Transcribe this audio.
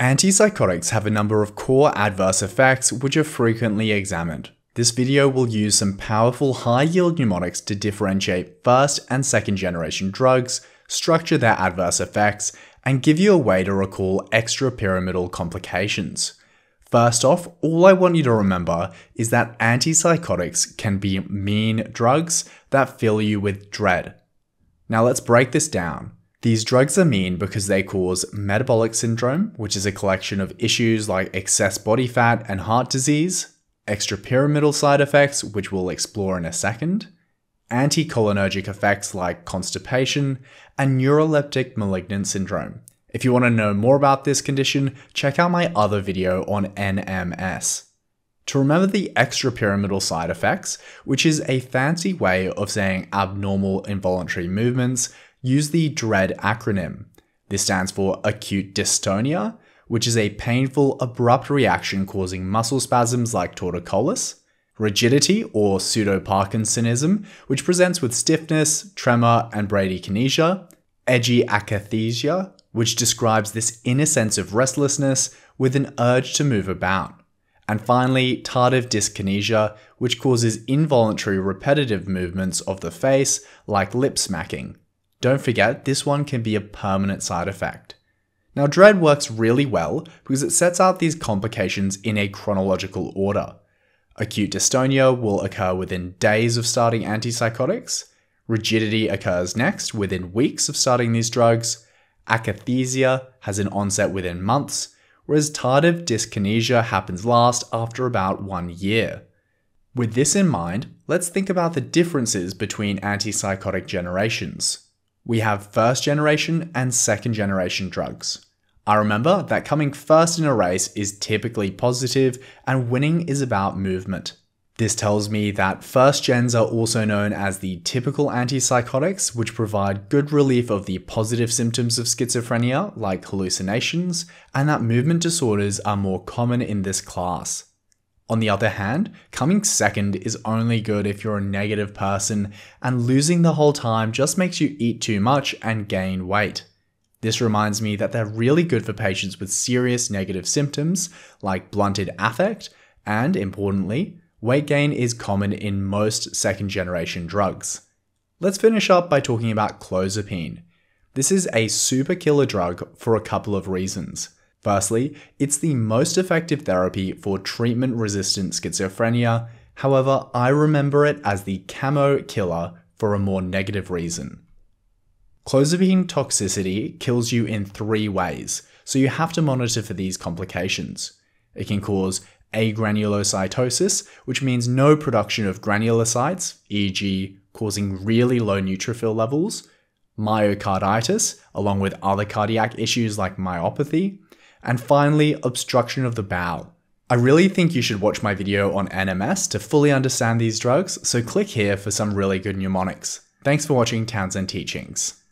Antipsychotics have a number of core adverse effects which are frequently examined. This video will use some powerful high-yield mnemonics to differentiate first and second generation drugs, structure their adverse effects, and give you a way to recall extrapyramidal complications. First off, all I want you to remember is that antipsychotics can be mean drugs that fill you with dread. Now let's break this down. These drugs are mean because they cause metabolic syndrome, which is a collection of issues like excess body fat and heart disease, extrapyramidal side effects, which we'll explore in a second, anticholinergic effects like constipation, and neuroleptic malignant syndrome. If you want to know more about this condition, check out my other video on NMS. To remember the extrapyramidal side effects, which is a fancy way of saying abnormal involuntary movements, use the DREAD acronym. This stands for acute dystonia, which is a painful, abrupt reaction causing muscle spasms like torticollis, rigidity or pseudo-Parkinsonism, which presents with stiffness, tremor, and bradykinesia, edgy akathisia, which describes this inner sense of restlessness with an urge to move about. And finally, tardive dyskinesia, which causes involuntary repetitive movements of the face like lip smacking. Don't forget, this one can be a permanent side effect. Now, DREAD works really well because it sets out these complications in a chronological order. Acute dystonia will occur within days of starting antipsychotics, rigidity occurs next within weeks of starting these drugs, akathisia has an onset within months, whereas tardive dyskinesia happens last after about one year. With this in mind, let's think about the differences between antipsychotic generations we have first generation and second generation drugs. I remember that coming first in a race is typically positive and winning is about movement. This tells me that first gens are also known as the typical antipsychotics, which provide good relief of the positive symptoms of schizophrenia, like hallucinations, and that movement disorders are more common in this class. On the other hand, coming second is only good if you're a negative person, and losing the whole time just makes you eat too much and gain weight. This reminds me that they're really good for patients with serious negative symptoms like blunted affect, and importantly, weight gain is common in most second generation drugs. Let's finish up by talking about clozapine. This is a super killer drug for a couple of reasons. Firstly, it's the most effective therapy for treatment resistant schizophrenia, however, I remember it as the camo killer for a more negative reason. Clozapine toxicity kills you in three ways, so you have to monitor for these complications. It can cause agranulocytosis, which means no production of granulocytes, e.g., causing really low neutrophil levels, myocarditis, along with other cardiac issues like myopathy, and finally, obstruction of the bowel. I really think you should watch my video on NMS to fully understand these drugs, so click here for some really good mnemonics. Thanks for watching Townsend Teachings.